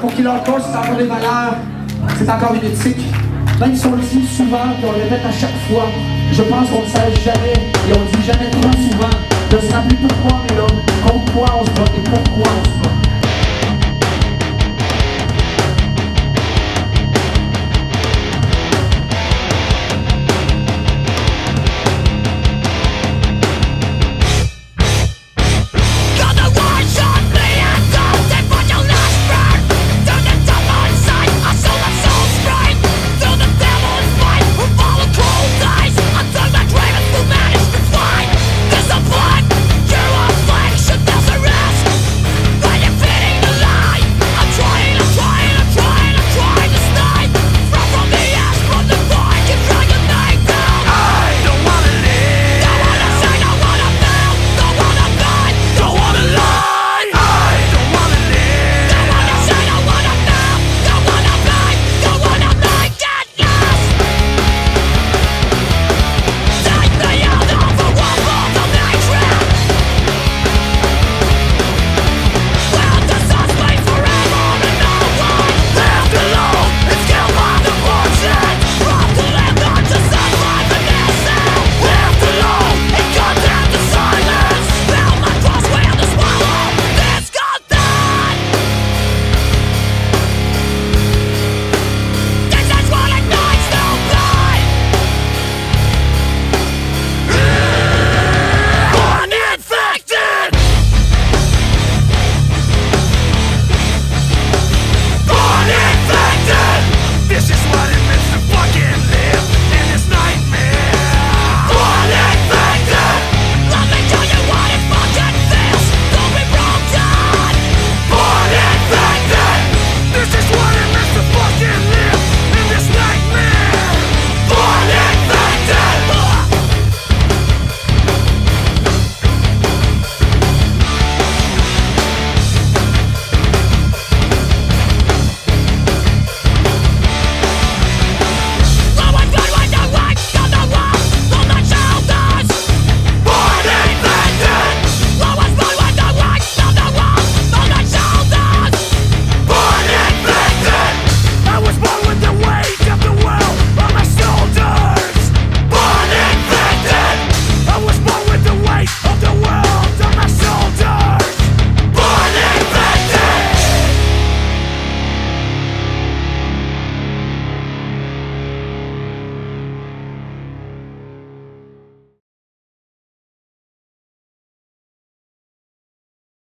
pour qui leur cause, c'est encore des valeurs, c'est encore une éthique. Même si on le dit souvent, qu'on le répète à chaque fois, je pense qu'on ne sait jamais, et on le dit jamais trop souvent, de se rappeler pourquoi on est là, contre quoi on se bat et pourquoi.